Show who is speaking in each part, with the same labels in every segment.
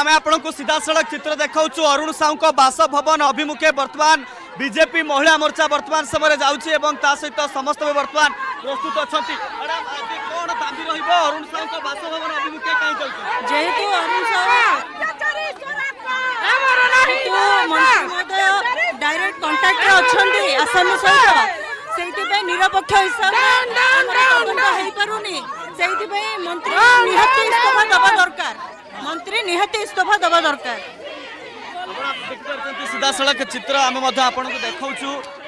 Speaker 1: ଆମେ ଆପଣଙ୍କୁ ସିଧାସଳଖ ଚିତ୍ର ଦେଖାଉଛୁ ଅରୁଣ ସାହୁଙ୍କ ବାସଭବନ ଅଭିମୁଖେ ବର୍ତ୍ତମାନ ବିଜେପି ମହିଳା ମୋର୍ଚ୍ଚା ବର୍ତ୍ତମାନ ସମୟରେ ଯାଉଛି ଏବଂ ତା ସହିତ ସମସ୍ତ ବି ବର୍ତ୍ତମାନ ପ୍ରସ୍ତୁତ ଅଛନ୍ତି କ'ଣ ଦାବି ରହିବ ଅରୁଣ ସାହୁଙ୍କ ବାସଭବନ ଅଭିମୁଖେ କାହିଁ ଯାଉଛି
Speaker 2: ଯେହେତୁ ଅରୁଣ ସାହୁ ଡାଇରେକ୍ଟ କଣ୍ଟାକ୍ଟରେ ଅଛନ୍ତି ଆସାମ ସହିତ ସେଇଥିପାଇଁ ନିରପେକ୍ଷ ହିସାବରେ ହେଇପାରୁନି ସେଇଥିପାଇଁ ମନ୍ତ୍ରୀ ନିହାତି ଇସ୍ତଫା ଦେବା ଦରକାର मंत्री निहत इस्तफा ଇସ୍ତଫା दरकार
Speaker 1: सीधा सड़क चित्र आम आपको देखु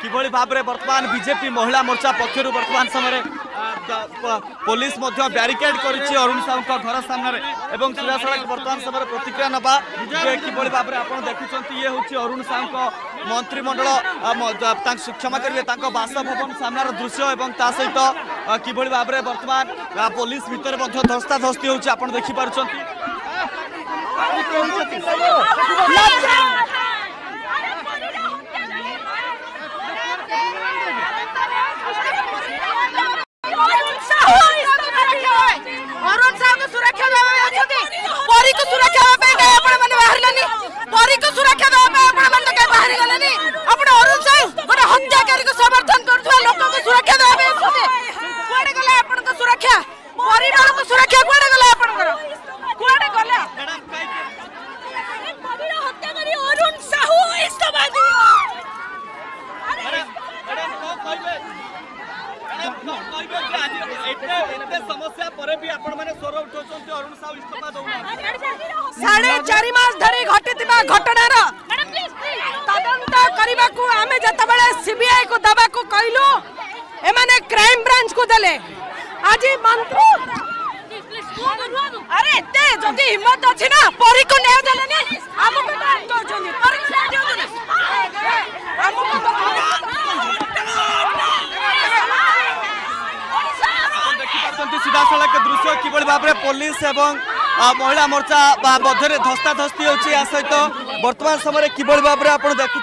Speaker 1: किभली भाव में बर्तमान बीजेपी महिला मोर्चा पक्षर बर्तमान समय पुलिस ब्यारिकेड कर अरुण साहू का घर सामने एवं सड़क बर्तमान समय प्रतिक्रिया ना कि भाव में आप देखुं ये हूँ अरुण साहू का मंत्रिमंडल क्षमा करेंगे बासभवन सामनार दृश्य और ता सहित किभली भाव में बर्तमान पुलिस भितर धस्ताधस्ती हो आप
Speaker 3: ସୁରକ୍ଷା ଦେବା ପାଇଁ ଆପଣମାନେ ତ କେହି ବାହାରି ଗଲେନି ଆପଣ ଅରୁଣ ସାହୁ ଗୋଟେ ହତ୍ୟାକାରୀକୁ ସମର୍ଥନ সাড়ে চারি মাস ধরি ঘটিথিবা ঘটনার তদন্ত করিবাকু আমি যেতবেলে সিবিআই কু দেবাকু কইলু এমানে ক্রাইম ব্রাঞ্চ কু দেলে আজি মন্ত্রী আরে এতে যদি হিম্মত আছে না পরীকু নেও দেলে নি আমকু ডাক করছনি পরীকু ডাক দিওনি আমকু
Speaker 1: দেখি পারছন্তি সিধা সড়ক দৃশ্য কিভাবে ভাবে পুলিশ এবং মহিলা মোর্চা বা মধ্যে ধস্তাধস্তি হচ্ছে এ সহ বর্তমান সময় কিভাবে ভাবে আপনার দেখুম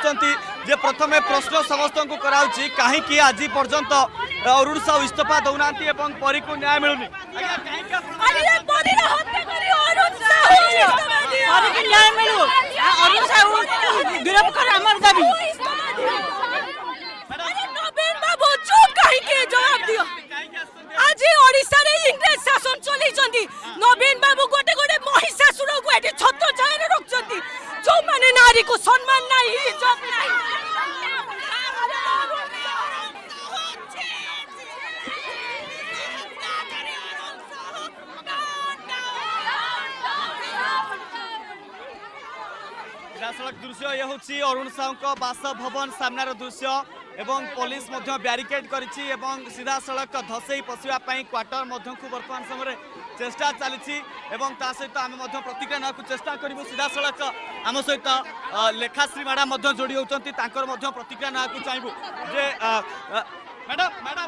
Speaker 1: যে প্রথমে প্রশ্ন সমস্ত করা হচ্ছে কী আজ পর্যন্ত অরুণ সাহু ইস্তফা দৌ না এবং পরীক্ষা ন্যায় মিলুনি আজি
Speaker 3: ওড়িশার নবীন पार्टी छत्रछायाले रोक्छन् जो माने नारीको सम्मान नै इज्जत नै
Speaker 1: ସଡ଼କ ଦୃଶ୍ୟ ଇଏ ହେଉଛି ଅରୁଣ ସାହୁଙ୍କ ବାସଭବନ ସାମ୍ନାର ଦୃଶ୍ୟ ଏବଂ ପୋଲିସ ମଧ୍ୟ ବ୍ୟାରିକେଡ୍ କରିଛି ଏବଂ ସିଧାସଳଖ ଧସେଇ ପଶିବା ପାଇଁ କ୍ୱାର୍ଟର ମଧ୍ୟକୁ ବର୍ତ୍ତମାନ ସମୟରେ चेष्टा চালিছি এবং তা সহিত আমি প্রতিক্রিয়া নেওয়া চেষ্টা করবু সিধাসলখ আম সহিত লেখাশ্রী ম্যাডাম যোড়ি হচ্ছেন তাঁর প্রতিক্রিয়া নেওয়া मैडम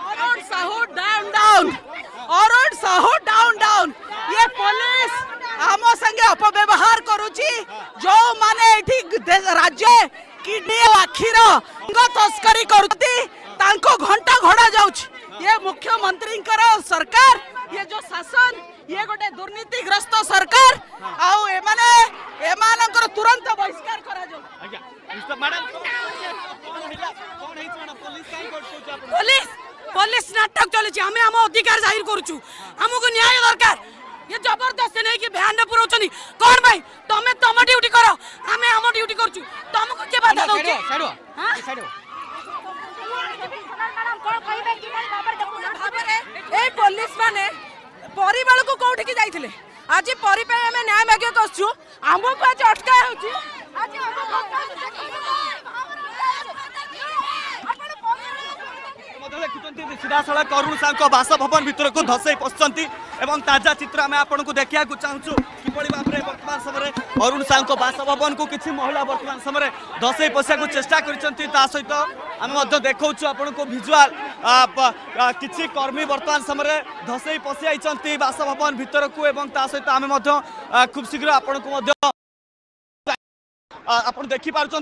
Speaker 4: अपव्यवहार करुची राज्य तस्करी करती घंटा घड़ा जाउछ ये मुख्यमंत्री सरकार ये जो शासन ये गोटे दुर्नीतिग्रस्त सरकार आउ एमाने एमानकर तुरंत बहिष्कार करा
Speaker 1: जो मैडम कोन हिला कोन हेछ मैडम पुलिस काई करछ आप पुलिस
Speaker 3: পুলিশ নাটক চলেছে আমি আম অধিকার জাহির করছু আমাকে ন্যায় দরকার ইয়ে জবরদস্তি নেই ভ্যানে পুরাউছেন কোন ভাই তুমি তম ডিউটি কর আমি আম ডিউটি করছু তোমাকে কে বাধা দউছে হ্যাঁ কোন কইবে কি নাই বাবা এই ପୋଲିସ ମାନେ ପରିବାରକୁ କୋଉଠିକି ଯାଇଥିଲେ ଆଜି ପରି ଆମେ ନ୍ୟାୟ ମାଗିବାକୁ ଆସୁଛୁ ଆମକୁ ଆଜି ଅଟକା ହେଉଛି ଆଜି ଆମ
Speaker 1: দেখুছেন সিধাসলখ অরুণ সাহু বাসভবন ভিতরক ধসাই পশিছন্তি এবং তাজা চিত্র আমি আপনার দেখা চাহুছু কিভাবে ভাবে বর্তমান সময় অরুণ সাহু বাসভবন কু কিছু মহিলা বর্তমান সময় ধসাই পশিয়া চেষ্টা করছেন তা সহ আমি দেখছু আপনার ভিজুয়াল কিছু কর্মী বর্তমান সময় ধসাই পশি যাইছেন বাসভবন ভিতরক এবং তা সহ আমি খুব শীঘ্র আপনার আপন দেখি পাচ্ছেন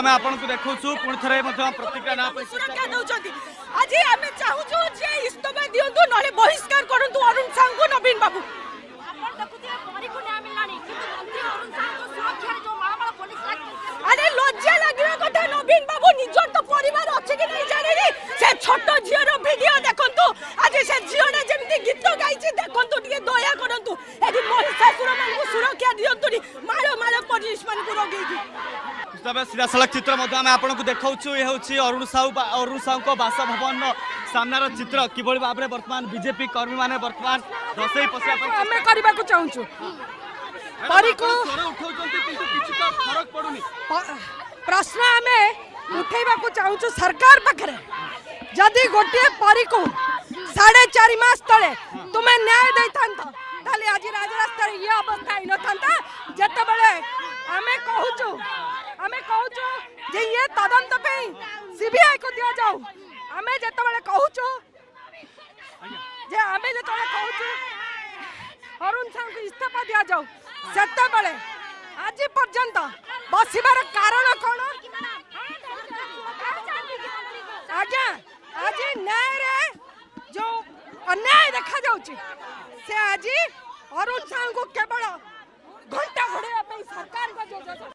Speaker 1: আমি আপনার দেখছু পুঁ থে প্রতিক্রিয়া নেওয়া সুরক্ষা
Speaker 3: আমি চাহু যে ইস্তফা দিও নহলে বহিষ্কার করতু অরুণ সাহু নবীন বাবু
Speaker 1: सीधा सीधासख चित्र आपको देखा ये हूँ अरुण साहू अरुण साहू को बासभवन सामनार चित्र किभली भाव में बर्तमान बीजेपी कर्मी मैंने बर्तमान दसई पशा
Speaker 3: चाहू प्रश्न आम उठे चाहू सरकार पाखे जदि गोटे परी को साढ़े चार ते तुम्हें न्याय दे था आज राजरास्तार ये अवस्था ही न था जिते बड़े आम कहूँ जे ये तदंत पे सीबीआई को दिया जाओ हमें जत बड़े कहू छ जे हमें जत बड़े कहू छ अरुण सर को इस्तीफा दिया जाओ सत्ते बड़े आज पर्यंत बसिबार कारण कोन आज्ञा आज न्याय रे जो अन्याय देखा जाऊ छ से आज अरुण सर को केवल घंटा घोड़े सरकार का जो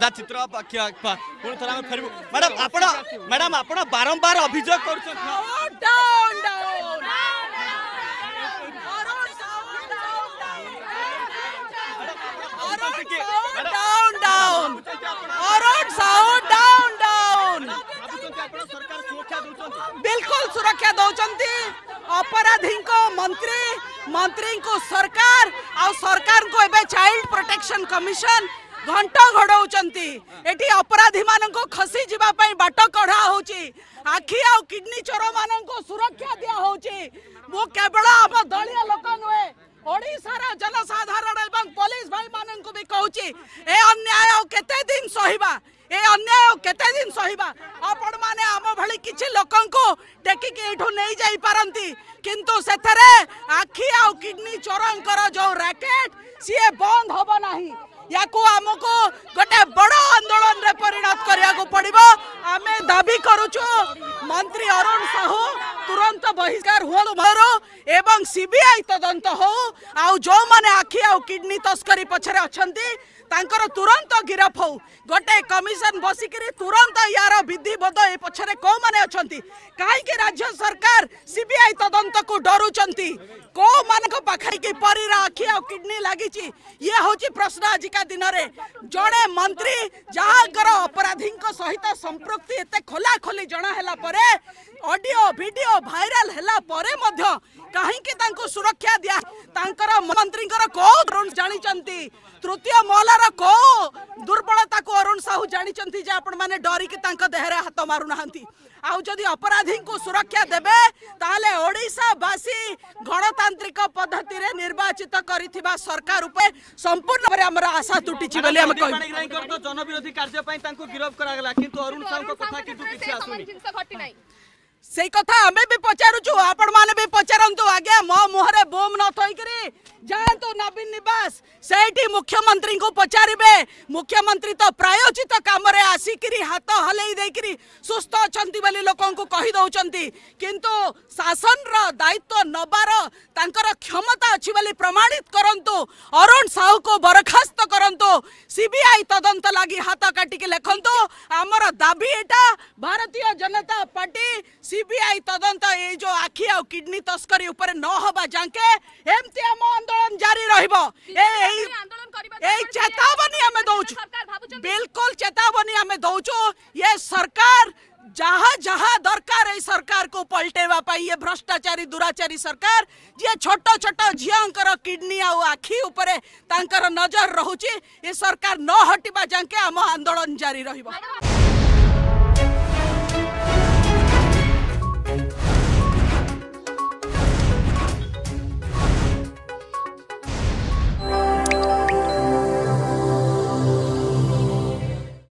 Speaker 1: રાધાચિત્ર चित्र मैडम ફેરવું बारंबार આપણ कर
Speaker 4: बिल्कुल सुरक्षा दौंती अपराधी को मंत्री मंत्री को सरकार आ सरकार को चाइल्ड प्रोटेक्शन कमिशन घंट घड़ी अपराधी मान को खसी जावाप बाट कढ़ा हो आखि किडनी चोर मान को सुरक्षा दि हो केवल आम दलिया लोक नुहे जनसाधारण एवं पुलिस भाई मान को भी कह अन्याय केते दिन ए अन्याय केते दिन सहवा आपण मैने किसी लोक को नहीं जापारती किंतु से आखि आडनी चोर जो राकेट सीए बंद हम ना ইয়াকু আমকু গোটে বড় আন্দোলনরে পরিণত করিয়াকু পড়িব আমি দাবি করুছু মন্ত্রী অরুণ সাহু তুরন্ত বহিষ্কার হুঁড়ু ভরু এবং সিবিআই তদন্ত হো আউ যৌমানে আখি আউ কিডনি তস্করি পছরে অছন্তি तांकर तुरंत गिरफ हो गोटे कमिशन बसिक तुरंत यार विधि बोध ए पक्ष मैंने अच्छा कहीं राज्य सरकार सीबीआई तदंत को डरुं कौ मान पाखे परीर आखि किडनी लगी हूँ प्रश्न आजिका दिन में जड़े मंत्री जहाँ अपराधी सहित संप्रति खोला खोली जनाहेला अडियो भिड भाइराल होगा कहीं सुरक्षा दिया मंत्री जानते तृतीय मौलार को दुर्बलता को अरुण साहू जानी माने डरी देहरे हाथ मारूना आदि अपराधी को सुरक्षा देवे ओडावासी गणतांत्रिक पद्धति में निर्वाचित कर सरकार संपूर्ण भाव आशा तुटी
Speaker 1: जनविरोधी कार्य गिरफ्त करा
Speaker 4: से कथा आम भी पचारूचु आपण मैंने भी पचारत आज्ञा मो मुह बोम न थी जावास से मुख्यमंत्री को पचारे मुख्यमंत्री तो प्राय हलई सुस्थ अच्छा लोक कहीदौरान कि शासन रायित्व नबार क्षमता अच्छी प्रमाणित करूँ अरुण साहू को बरखास्त करूँ सीबीआई तदंत लगी हाथ काटिक लिखत आमर दाबी एटा भारतीय जनता पार्टी सीबीआई तदंत ये जो आखि आ किडनी तस्करी उपर न हवा जाके एमती आम आंदोलन जारी रही
Speaker 5: चेतावनी
Speaker 4: आम दौ बिल्कुल चेतावनी हमें दौचु ये सरकार जहा जहा दरकार ये सरकार को पलटेवा ये भ्रष्टाचारी दुराचारी सरकार जी छोट छोट झीकर किडनी आखी उपरे नजर रोचे ये सरकार न हटवा जाके आम आंदोलन जारी रहा